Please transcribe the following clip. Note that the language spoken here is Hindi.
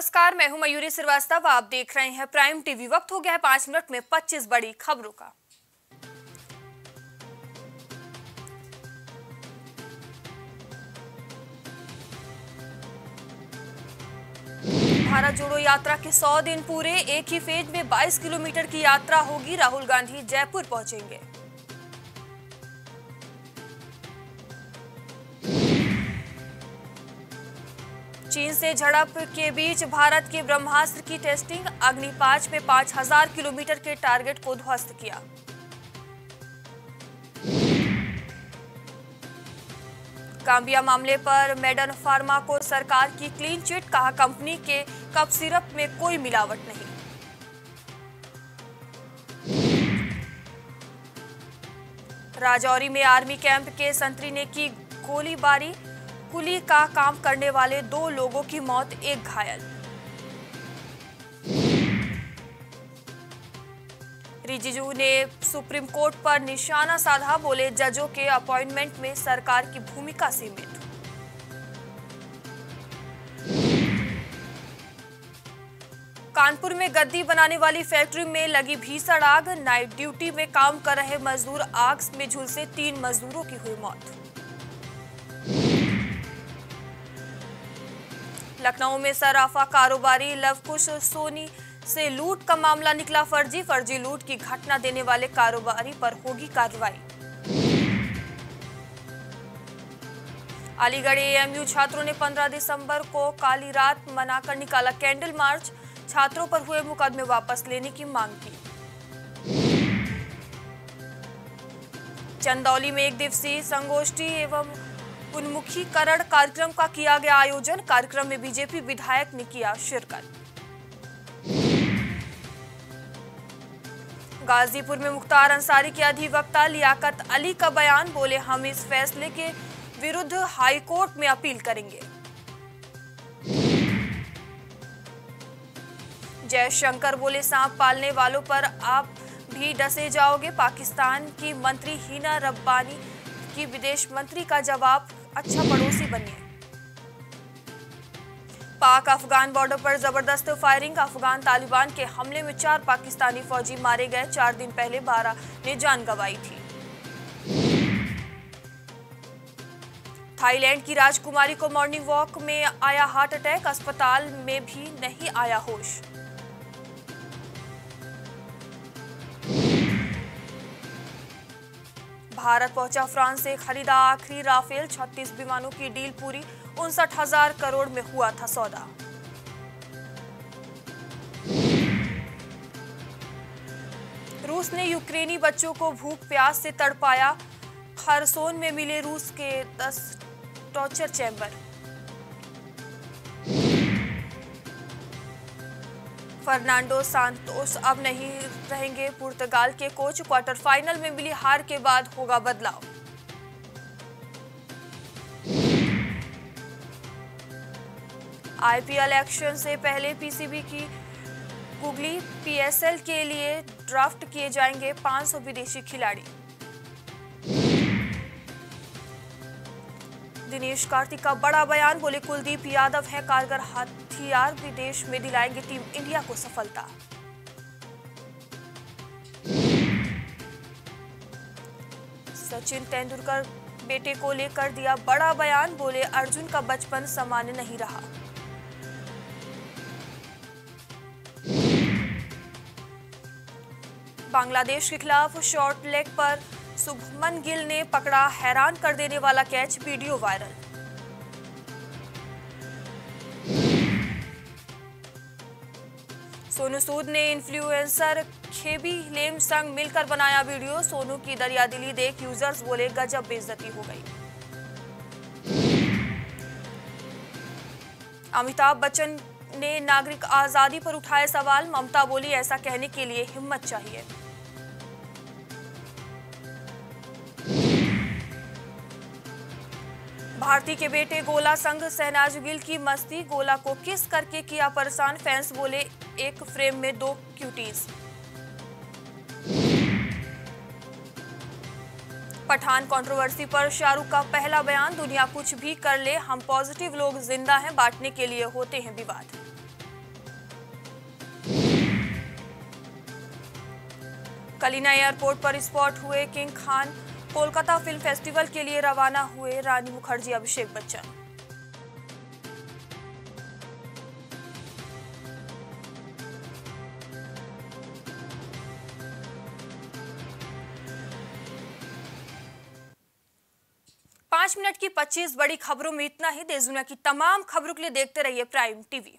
नमस्कार, मैं हूँ मयूरी श्रीवास्तव, आप देख रहे हैं प्राइम टीवी। वक्त हो गया है पाँच मिनट में 25 बड़ी खबरों का। भारत जोड़ो यात्रा के 100 दिन पूरे, एक ही फ़ेज़ में 22 किलोमीटर की यात्रा होगी। राहुल गांधी जयपुर पहुँचेंगे। चीन से झड़प के बीच भारत के ब्रह्मास्त्र की टेस्टिंग अग्नि पाँच में पाँच हज़ार किलोमीटर के टारगेट को ध्वस्त किया। काम्बिया मामले पर मेडन फार्मा को सरकार की क्लीन चिट, कहा कंपनी के कप सिरप में कोई मिलावट नहीं। राजौरी में आर्मी कैंप के संतरी ने की गोलीबारी कुली का काम करने वाले दो लोगों की मौत, एक घायल। रिजिजू ने सुप्रीम कोर्ट पर निशाना साधा, बोले जजों के अपॉइंटमेंट में सरकार की भूमिका सीमित। कानपुर में गद्दी बनाने वाली फैक्ट्री में लगी भीषण आग, नाइट ड्यूटी में काम कर रहे मजदूर आग में झुलसे तीन मजदूरों की हुई मौत। लखनऊ में सराफा कारोबारी लवकुश सोनी से लूट का मामला निकला फर्जी। फर्जी लूट की घटना देने वाले कारोबारी पर होगी कार्रवाई। अलीगढ़ एएमयू छात्रों ने 15 दिसंबर को काली रात मनाकर निकाला कैंडल मार्च। छात्रों पर हुए मुकदमे वापस लेने की मांग की। चंदौली में एक दिवसीय संगोष्ठी एवं उन्मुखीकरण कार्यक्रम का किया गया आयोजन। कार्यक्रम में बीजेपी विधायक ने किया शिरकत। गाजीपुर में मुख्तार अंसारी के अधिवक्ता लियाकत अली का बयान, बोले, हम इस फैसले के विरुद्ध हाईकोर्ट में अपील करेंगे। जयशंकर बोले, सांप पालने वालों पर आप भी डसे जाओगे। पाकिस्तान की मंत्री हिना रब्बानी की विदेश मंत्री का जवाब अच्छा पड़ोसी बनिए। पाक अफगान बॉर्डर पर ज़बरदस्त फायरिंग, अफगान तालिबान के हमले में चार पाकिस्तानी फौजी मारे गए। चार दिन पहले बारह ने जान गंवाई थी। थाईलैंड की राजकुमारी को मॉर्निंग वॉक में आया हार्ट अटैक, अस्पताल में भी नहीं आया होश। भारत पहुँचा फ्रांस से खरीदा आखिरी राफेल 36 विमानों की डील पूरी, उनसठ हज़ार करोड़ में हुआ था सौदा। रूस ने यूक्रेनी बच्चों को भूख, प्यास से तड़पाया। खरसोन में मिले रूस के 10 टॉर्चर चैम्बर। फर्नांडो सांतोस अब नहीं रहेंगे पुर्तगाल के कोच। क्वार्टर फाइनल में मिली हार के बाद होगा बदलाव। आईपीएल एक्शन से पहले पीसीबी की गुगली पीएसएल के लिए ड्राफ्ट किए जाएँगे 500 विदेशी खिलाड़ी। दिनेश कार्तिक का बड़ा बयान, बोले, कुलदीप यादव है कारगर हथियार विदेश में दिलाएँगे टीम इंडिया को सफलता। सचिन तेंदुलकर बेटे को लेकर दिया बड़ा बयान, बोले, अर्जुन का बचपन सामान्य नहीं रहा। बांग्लादेश के खिलाफ शॉर्ट लेग पर शुभमन गिल ने पकड़ा हैरान कर देने वाला catch video viral. Sonu Sood ने इन्फ्लुएंसर खेबी लेम संग मिलकर बनाया वीडियो। सोनू की दरियादिली देख यूज़र्स बोले, गजब बेइज्जती हो गई। अमिताभ बच्चन ने नागरिक आज़ादी पर उठाए सवाल। ममता बोली, ऐसा कहने के लिए हिम्मत चाहिए। भारती के बेटे गोला संघ सहनाज गिल की मस्ती, गोला को किस करके किया परेशान? फैंस बोले, एक फ्रेम में दो क्यूटीज। पठान कंट्रोवर्सी पर शाहरुख का पहला बयान, दुनिया कुछ भी कर ले, हम पॉजिटिव लोग ज़िंदा हैं, बांटने के लिए होते हैं विवाद। कलीना एयरपोर्ट पर स्पॉट हुए king Khan Kolkata film festival के लिए रवाना हुए रानी मुखर्जी, अभिषेक बच्चन। पाँच मिनट की 25 बड़ी खबरों में इतना ही। देश दुनिया की तमाम खबरों के लिए देखते रहिए प्राइम टीवी।